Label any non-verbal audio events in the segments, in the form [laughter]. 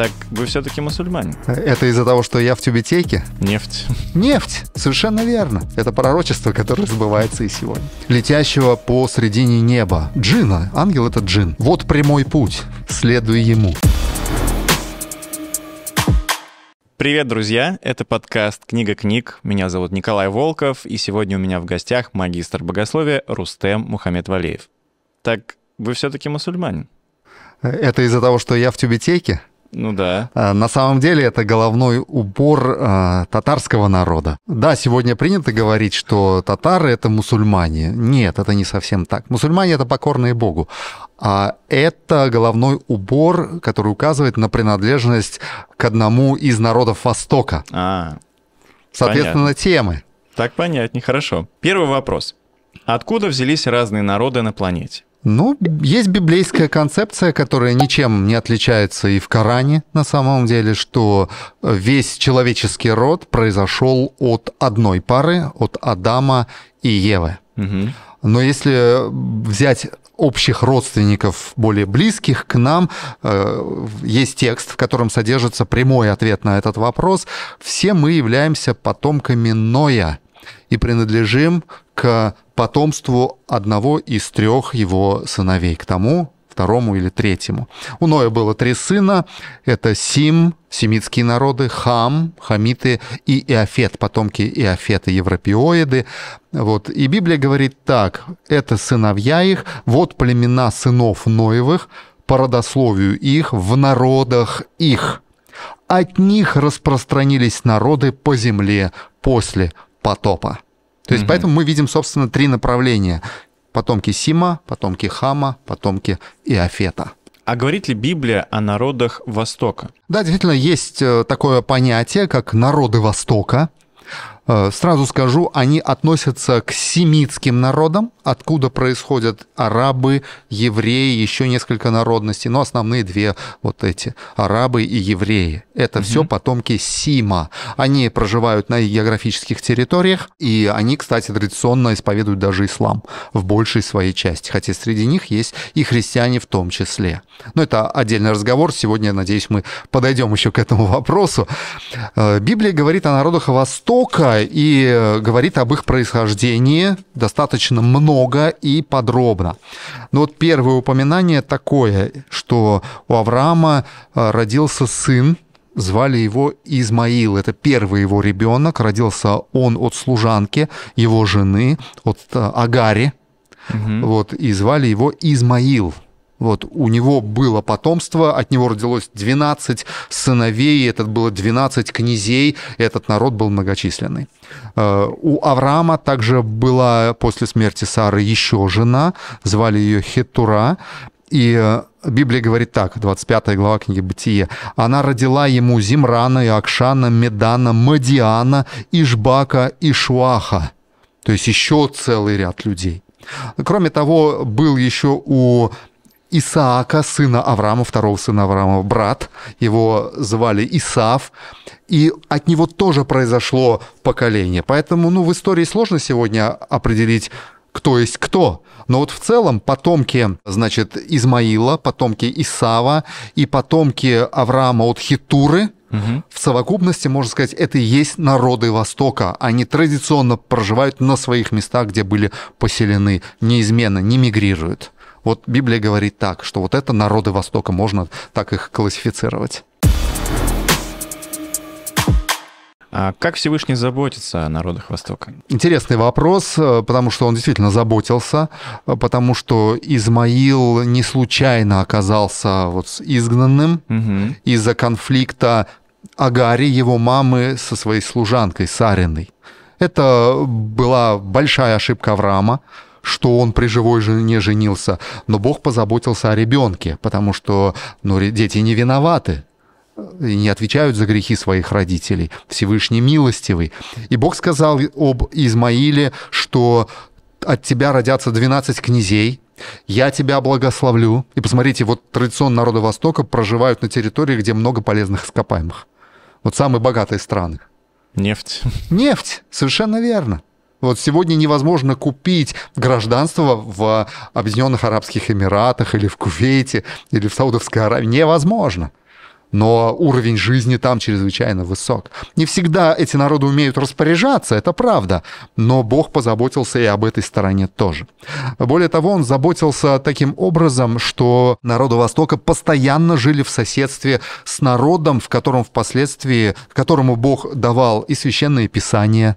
Так вы все-таки мусульмане. Это из-за того, что я в тюбетейке? Нефть. Нефть, совершенно верно. Это пророчество, которое сбывается и сегодня. Летящего посредине неба. Джина. Ангел — это джин. Вот прямой путь. Следуй ему. Привет, друзья! Это подкаст «Книга книг». Меня зовут Николай Волков, и сегодня у меня в гостях магистр богословия Рустем Мухаммед Валеев. Так вы все-таки мусульманин? Это из-за того, что я в тюбетейке? Ну да. А, на самом деле это головной убор э, татарского народа. Да, сегодня принято говорить, что татары это мусульмане. Нет, это не совсем так. Мусульмане это покорные Богу. А это головной убор, который указывает на принадлежность к одному из народов Востока. А, Соответственно, понятно. темы. так понятнее, хорошо. Первый вопрос. Откуда взялись разные народы на планете? Ну, есть библейская концепция, которая ничем не отличается и в Коране на самом деле, что весь человеческий род произошел от одной пары, от Адама и Евы. Мгм. Но если взять общих родственников, более близких к нам, э, есть текст, в котором содержится прямой ответ на этот вопрос. Все мы являемся потомками Ноя и принадлежим к потомству одного из трех его сыновей, к тому, второму или третьему. У Ноя было три сына. Это Сим, семитские народы, Хам, хамиты и Иофет, потомки Иофета, европеоиды. Вот. И Библия говорит так, это сыновья их, вот племена сынов Ноевых, по родословию их, в народах их. От них распространились народы по земле после потопа. То есть Мгм. поэтому мы видим, собственно, три направления. Потомки Сима, потомки Хама, потомки Иофета. А говорит ли Библия о народах Востока? Да, действительно, есть э, такое понятие, как народы Востока. Э, Сразу скажу, они относятся к семитским народам, откуда происходят арабы, евреи, еще несколько народностей, но основные две вот эти, арабы и евреи. Это все потомки Сима. Они проживают на географических территориях, и они, кстати, традиционно исповедуют даже ислам в большей своей части, хотя среди них есть и христиане в том числе. Но это отдельный разговор. Сегодня, надеюсь, мы подойдем еще к этому вопросу. Э, Библия говорит о народах Востока и э, говорит об их происхождении достаточно много и подробно. Но вот первое упоминание такое, что у Авраама э, родился сын, Звали его Измаил. Это первый его ребенок. Родился он от служанки, его жены, от э, Агари. Мгм. Вот, и звали его Измаил. Вот, у него было потомство, от него родилось 12 сыновей, это было 12 князей, этот народ был многочисленный. Э, У Авраама также была после смерти Сары еще жена, звали ее Хетура, и э, Библия говорит так, 25 глава книги Бытие. «Она родила ему Зимрана, и Акшана, Медана, Мадиана, Ишбака и Шуаха». То есть еще целый ряд людей. Кроме того, был еще у Исаака, сына Авраама, второго сына Авраама, брат. Его звали Исав. И от него тоже произошло поколение. Поэтому ну, в истории сложно сегодня определить, кто есть кто. Но вот в целом потомки, значит, Измаила, потомки Исава и потомки Авраама от Хитуры, Мгм. в совокупности, можно сказать, это и есть народы Востока. Они традиционно проживают на своих местах, где были поселены, неизменно, не мигрируют. Вот Библия говорит так, что вот это народы Востока, можно так их классифицировать. А как Всевышний заботится о народах Востока? Интересный вопрос, э, потому что он действительно заботился, э, потому что Измаил не случайно оказался вот изгнанным Мгм. из-за конфликта Агари, его мамы, со своей служанкой Сариной. Это была большая ошибка Авраама, что он при живой жене женился, но Бог позаботился о ребенке, потому что ну, дети не виноваты и не отвечают за грехи своих родителей. Всевышний милостивый. И Бог сказал об Измаиле, что от тебя родятся 12 князей, я тебя благословлю. И посмотрите, вот традиционно народы Востока проживают на территории, где много полезных ископаемых. Вот самые богатые страны. Нефть. Нефть, совершенно верно. Вот сегодня невозможно купить гражданство в Объединенных Арабских Эмиратах или в Кувейте или в Саудовской Аравии. Невозможно. но уровень жизни там чрезвычайно высок. Не всегда эти народы умеют распоряжаться, это правда, но Бог позаботился и об этой стороне тоже. Более того, он заботился таким образом, что народы Востока постоянно жили в соседстве с народом, в котором впоследствии, которому Бог давал и священные писания,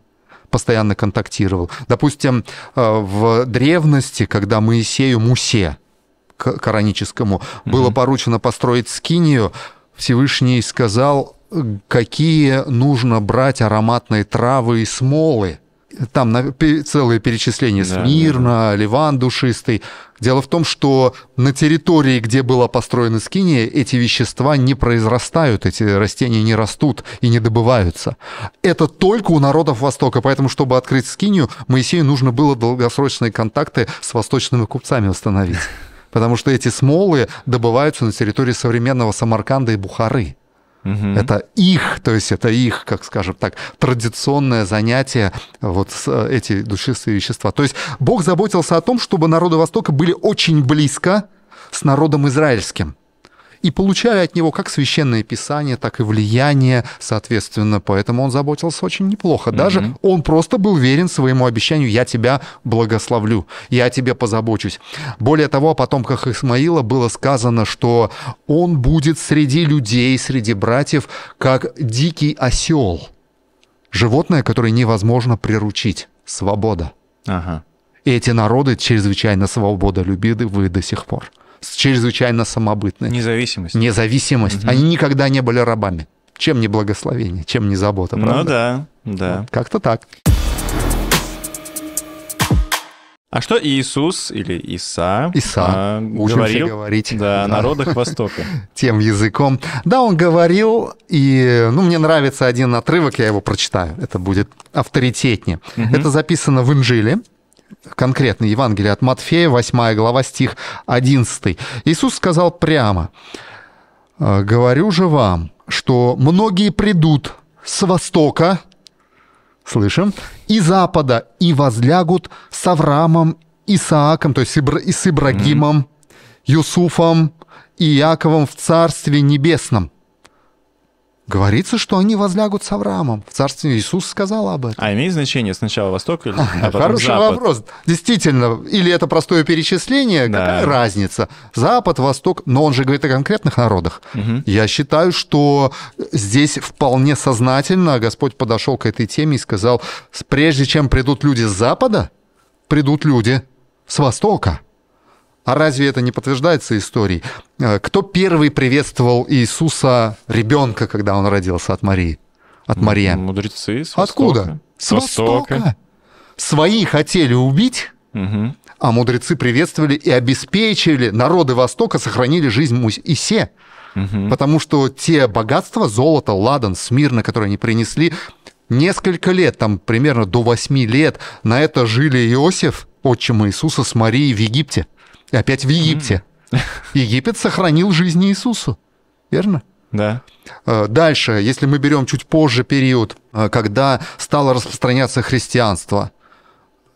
постоянно контактировал. Допустим, э, в древности, когда Моисею Мусе, кораническому, было поручено построить скинию, Всевышний сказал, какие нужно брать ароматные травы и смолы. Там целое перечисление да, Смирна, да. Ливан душистый. Дело в том, что на территории, где была построена скиния, эти вещества не произрастают, эти растения не растут и не добываются. Это только у народов Востока, поэтому, чтобы открыть скинию, Моисею нужно было долгосрочные контакты с восточными купцами установить [laughs] потому что эти смолы добываются на территории современного Самарканда и Бухары. Угу. Это их, то есть это их, как скажем так, традиционное занятие, вот э, эти душистые вещества. То есть Бог заботился о том, чтобы народы Востока были очень близко с народом израильским и получали от него как священное писание, так и влияние, соответственно, поэтому он заботился очень неплохо. Даже mm-hmm. он просто был верен своему обещанию, я тебя благословлю, я о тебе позабочусь. Более того, о потомках Исмаила было сказано, что он будет среди людей, среди братьев, как дикий осел, животное, которое невозможно приручить, свобода. Ага. И эти народы чрезвычайно свободолюбивы до сих пор чрезвычайно самобытны. Независимость. Независимость. Угу. Они никогда не были рабами. Чем не благословение, чем не забота, ну правда? Ну да, да. Вот, как-то так. А что Иисус или Иса, Иса а, говорил говорить да, о народах Востока? [laughs] Тем языком. Да, он говорил, и ну, мне нравится один отрывок, я его прочитаю. Это будет авторитетнее. Угу. Это записано в Инжиле, конкретно Евангелие от Матфея, 8 глава, стих 11. Иисус сказал прямо, «Э, «Говорю же вам, что многие придут с востока, слышим, и запада, и возлягут с Авраамом, Исааком, то есть и с Ибрагимом, Юсуфом и Яковом в Царстве Небесном. Говорится, что они возлягут с Авраамом. В царстве Иисус сказал об этом. А имеет значение сначала Восток или [laughs] а Хороший Запад? вопрос. Действительно, или это простое перечисление, да. какая разница? Запад, Восток, но он же говорит о конкретных народах. Угу. Я считаю, что здесь вполне сознательно Господь подошел к этой теме и сказал, прежде чем придут люди с Запада, придут люди с Востока. А разве это не подтверждается историей? Э, кто первый приветствовал Иисуса ребенка, когда он родился от Марии? От Марии? Мудрецы с Откуда? С Востока. Востока. Свои хотели убить, угу. а мудрецы приветствовали и обеспечили народы Востока, сохранили жизнь Исе. Угу. Потому что те богатства, золото, ладан, смирно, которые они принесли, несколько лет, там примерно до восьми лет, на это жили Иосиф, отчим Иисуса, с Марией в Египте. И опять в Египте. Египет сохранил жизнь Иисусу. Верно? Да. Э, дальше, если мы берем чуть позже период, э, когда стало распространяться христианство,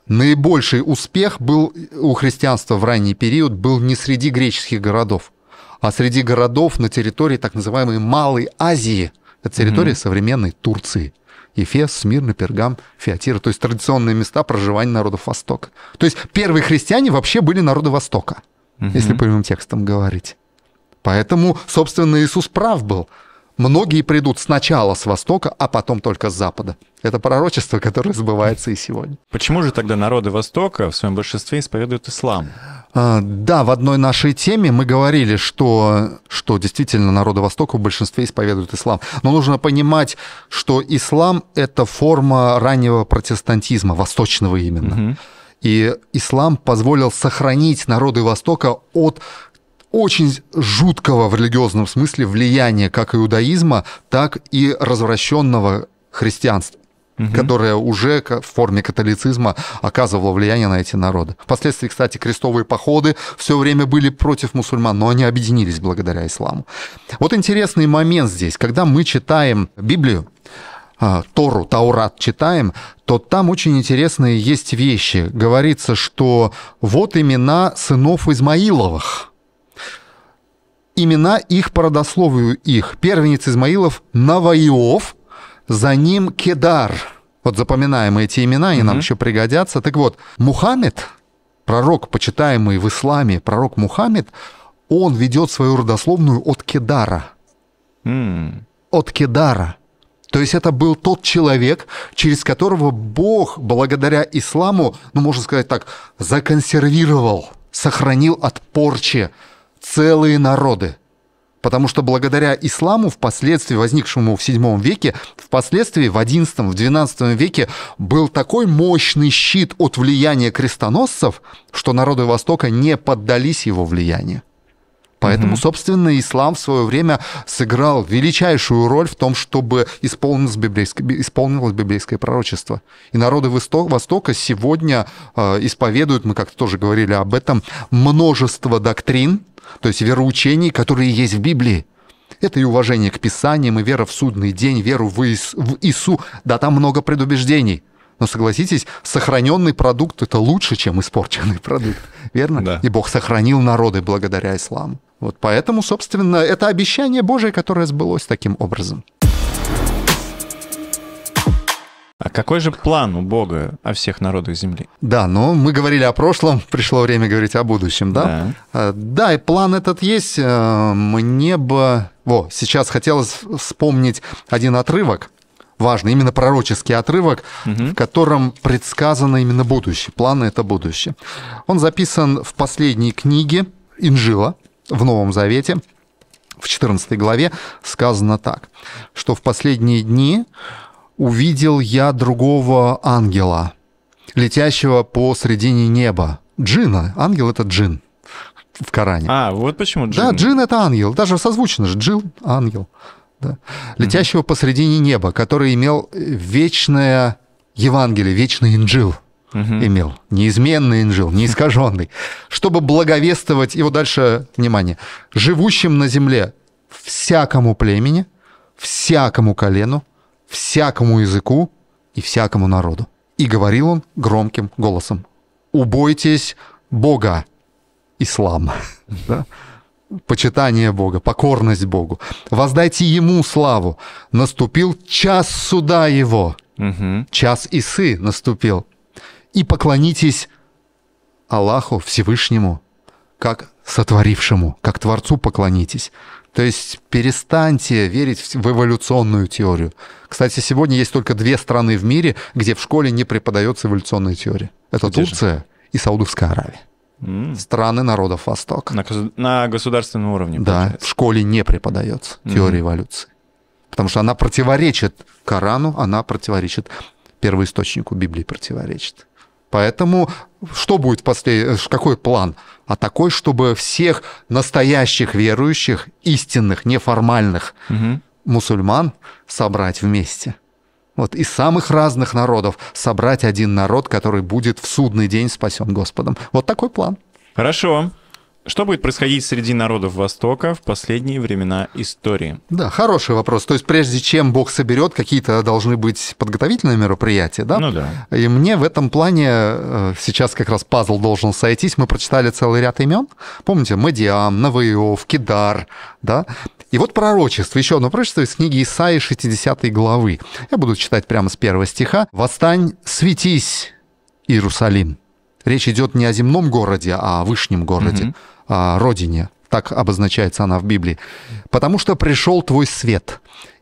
наибольший успех был у христианства в ранний период был не среди греческих городов, а среди городов на территории так называемой Малой Азии. Это территория mm-hmm. современной Турции. Ефес, Смирна, Пергам, Феатира, то есть традиционные места проживания народов Востока. То есть первые христиане вообще были народы Востока, угу. если прямым текстом говорить. Поэтому, собственно, Иисус прав был. Многие придут сначала с Востока, а потом только с Запада. Это пророчество, которое сбывается и сегодня. Почему же тогда народы Востока в своем большинстве исповедуют ислам? А, да, в одной нашей теме мы говорили, что, что действительно народы Востока в большинстве исповедуют ислам. Но нужно понимать, что ислам — это форма раннего протестантизма, восточного именно. Угу. И ислам позволил сохранить народы Востока от очень жуткого в религиозном смысле влияния как иудаизма, так и развращенного христианства угу. которая уже в форме католицизма оказывала влияние на эти народы. Впоследствии, кстати, крестовые походы все время были против мусульман, но они объединились благодаря исламу. Вот интересный момент здесь, когда мы читаем Библию, а, Тору, Таурат читаем, то там очень интересные есть вещи. Говорится, что вот имена сынов Измаиловых. Имена их по родословию их. Первенец Измаилов Наваиов, за ним Кедар. Вот запоминаем эти имена, они нам еще пригодятся. Так вот, Мухаммед, пророк, почитаемый в исламе, пророк Мухаммед, он ведет свою родословную от Кедара. М, От Кедара. То есть это был тот человек, через которого Бог, благодаря исламу, ну, можно сказать так, законсервировал, сохранил от порчи целые народы. Потому что благодаря исламу, впоследствии возникшему в VII веке, впоследствии в XI, в XII веке был такой мощный щит от влияния крестоносцев, что народы Востока не поддались его влиянию. Поэтому, собственно, ислам в свое время сыграл величайшую роль в том, чтобы исполнилось библейское, исполнилось библейское пророчество. И народы Восто- Востока сегодня э, исповедуют, мы как-то тоже говорили об этом, множество доктрин, то есть вероучений, которые есть в Библии. Это и уважение к Писаниям, и вера в судный день, веру в, Ис- в Ису. Да, там много предубеждений. Но согласитесь, сохраненный продукт это лучше, чем испорченный продукт. Верно? Да. И Бог сохранил народы благодаря исламу. Вот поэтому, собственно, это обещание Божие, которое сбылось таким образом. Какой же план у Бога о всех народах Земли? Да, но мы говорили о прошлом, [laughs] пришло время говорить о будущем, да? Э, Да, и план этот есть. Э, Мне бы... Во, сейчас хотелось вспомнить один отрывок, важный, именно пророческий отрывок, в котором предсказано именно будущее. План — это будущее. Он записан в последней книге Инжила в Новом Завете, в 14 главе сказано так, что в последние дни увидел я другого ангела, летящего посредине неба. Джина. Ангел — это джин в Коране. А, вот почему Да, джин. джин — это ангел. Даже созвучно же. Джин — ангел. Да. Летящего посредине неба, который имел вечное Евангелие, вечный инджил имел. Неизменный инжил, неискаженный. [laughs] Чтобы благовествовать, его дальше, внимание, живущим на земле всякому племени, всякому колену, всякому языку и всякому народу. И говорил он громким голосом, убойтесь Бога, ислам, [laughs] да? почитание Бога, покорность Богу. Воздайте Ему славу. Наступил час суда Его. Час Исы наступил. И поклонитесь Аллаху Всевышнему, как сотворившему, как Творцу поклонитесь. То есть перестаньте верить в эволюционную теорию. Кстати, сегодня есть только две страны в мире, где в школе не преподается эволюционная теория. Это Где же? Турция и Саудовская Аравия. Страны народов Востока. На, на государственном уровне, Да, получается. в школе не преподается теория эволюции. Потому что она противоречит Корану, она противоречит первоисточнику Библии, противоречит. Поэтому что будет после, какой план? А такой, чтобы всех настоящих верующих, истинных, неформальных Мгм. мусульман собрать вместе. Вот из самых разных народов собрать один народ, который будет в судный день спасен Господом. Вот такой план. Хорошо. Что будет происходить среди народов Востока в последние времена истории? Да, хороший вопрос. То есть прежде чем Бог соберет, какие-то должны быть подготовительные мероприятия, да? Ну да. И мне в этом плане э, сейчас как раз пазл должен сойтись. Мы прочитали целый ряд имен. Помните, Мадиам, Наваиов, Кидар, да? И вот пророчество, еще одно пророчество из книги Исаии 60 главы. Я буду читать прямо с первого стиха. «Восстань, светись, Иерусалим». Речь идет не о земном городе, а о вышнем городе, о родине. Так обозначается она в Библии. «Потому что пришел твой свет,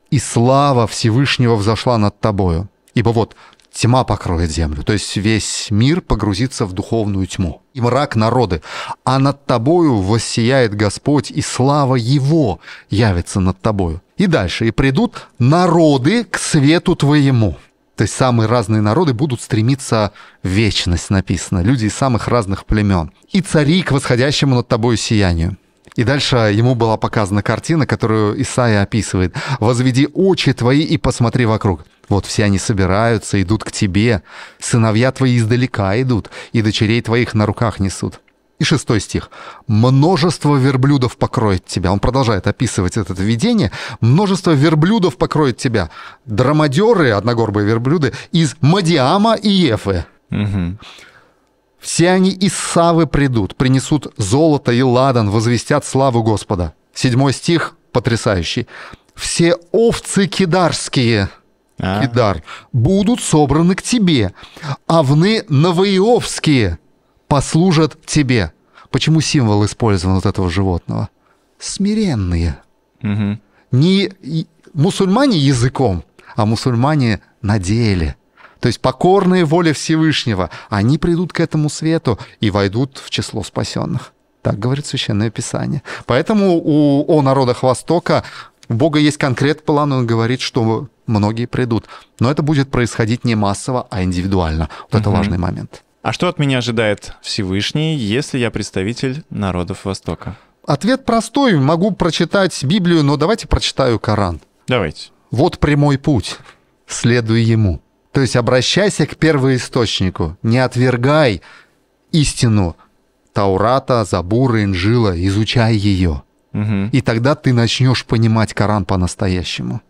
и слава Всевышнего взошла над тобою. Ибо вот тьма покроет землю, то есть весь мир погрузится в духовную тьму. И мрак народы, а над тобою воссияет Господь, и слава Его явится над тобою. И дальше, и придут народы к свету твоему. То есть самые разные народы будут стремиться в вечность, написано. Люди из самых разных племен. И цари к восходящему над тобой сиянию. И дальше ему была показана картина, которую Исаия описывает. «Возведи очи твои и посмотри вокруг». Вот все они собираются, идут к тебе. Сыновья твои издалека идут, и дочерей твоих на руках несут. И шестой стих. «Множество верблюдов покроет тебя». Он продолжает описывать это видение. «Множество верблюдов покроет тебя». Драмадеры, одногорбые верблюды, из Мадиама и Ефы. Мгм. Все они из Савы придут, принесут золото и ладан, возвестят славу Господа. Седьмой стих потрясающий. «Все овцы кидарские, А, Кидар, будут собраны к тебе, овны новоиовские послужат тебе». Почему символ использован вот этого животного? Смиренные. мгм. Не мусульмане языком, а мусульмане на деле. То есть покорные воле Всевышнего, они придут к этому свету и войдут в число спасенных. Так говорит Священное Писание. Поэтому у, о народах Востока у Бога есть конкретный план, он говорит, что многие придут. Но это будет происходить не массово, а индивидуально. Вот это Мгм. важный момент. А что от меня ожидает Всевышний, если я представитель народов Востока? Ответ простой. Могу прочитать Библию, но давайте прочитаю Коран. Давайте. Вот прямой путь. Следуй ему. То есть обращайся к первоисточнику. Не отвергай истину Таурата, Забура, Инжила. Изучай ее. Мгм. И тогда ты начнешь понимать Коран по-настоящему.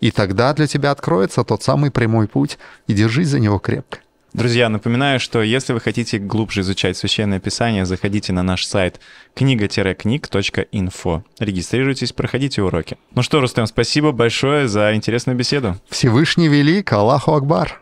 И тогда для тебя откроется тот самый прямой путь. И держись за него крепко. Друзья, напоминаю, что если вы хотите глубже изучать Священное Писание, заходите на наш сайт книга-книг.инфо. Регистрируйтесь, проходите уроки. Ну что, Рустем, спасибо большое за интересную беседу. Всевышний велик, Аллаху Акбар.